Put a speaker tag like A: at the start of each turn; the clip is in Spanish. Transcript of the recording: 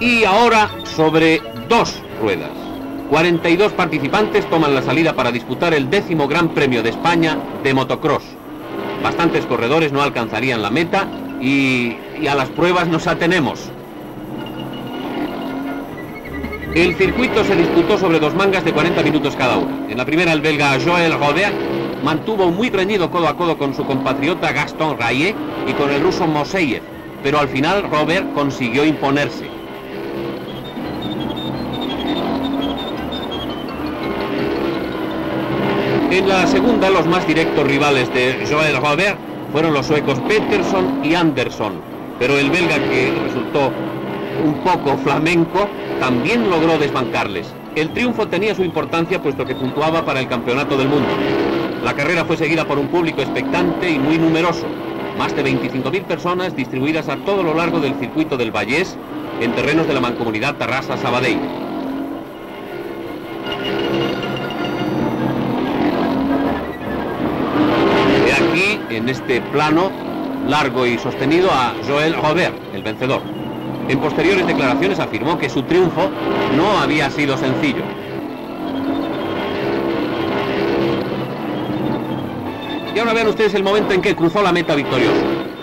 A: Y ahora sobre dos ruedas. 42 participantes toman la salida para disputar el décimo Gran Premio de España de motocross. Bastantes corredores no alcanzarían la meta y, a las pruebas nos atenemos. El circuito se disputó sobre dos mangas de 40 minutos cada una. En la primera el belga Joël Robert mantuvo muy reñido codo a codo con su compatriota Gaston Rayet y con el ruso Moseyev, pero al final Robert consiguió imponerse. En la segunda, los más directos rivales de Joël Robert fueron los suecos Peterson y Anderson, pero el belga que resultó un poco flamenco también logró desbancarles. El triunfo tenía su importancia puesto que puntuaba para el campeonato del mundo. La carrera fue seguida por un público expectante y muy numeroso, más de 25.000 personas distribuidas a todo lo largo del circuito del Vallés en terrenos de la mancomunidad Tarrasa-Sabadell. He en este plano largo y sostenido, a Joël Robert, el vencedor. En posteriores declaraciones afirmó que su triunfo no había sido sencillo. Y ahora vean ustedes el momento en que cruzó la meta victorioso.